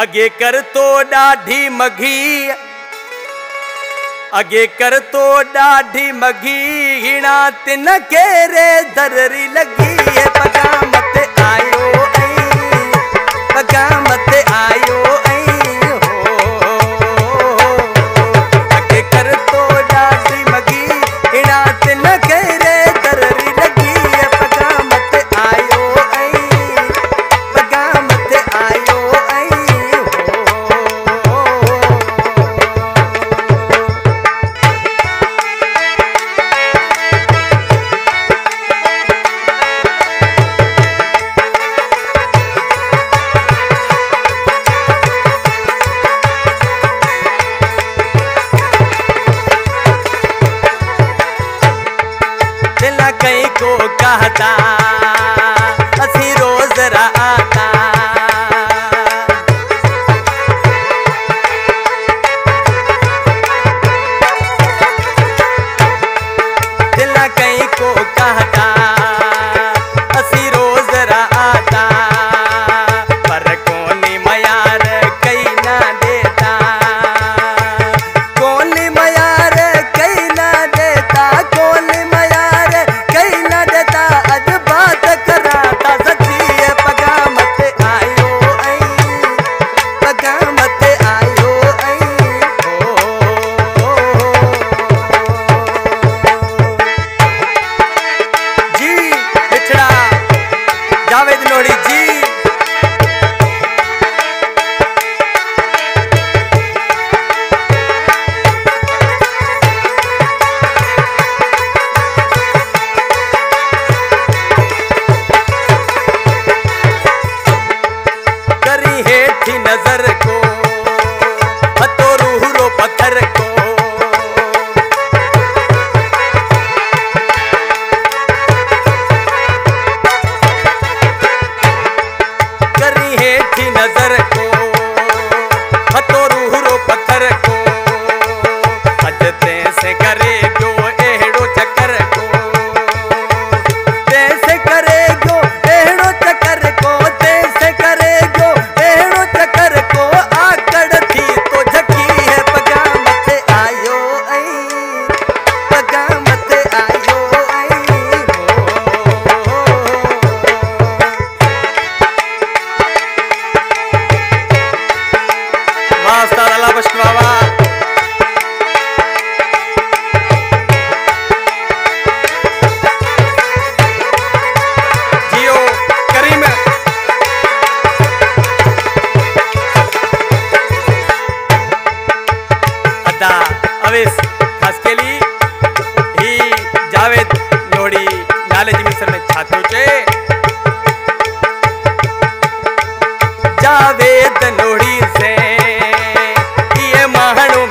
अगे कर तो ॾाढी मघी। अगे कर तो ॾाढी मघी, हिणा तिन केरे दररी लॻी पजाम चाहता है थी नज़र को। હતા હવે ખસકેલી હી જાવેદ લોડી નાલેજ મિશ્રને છાતો છે જાવેદ નોડી છે એ મહાણું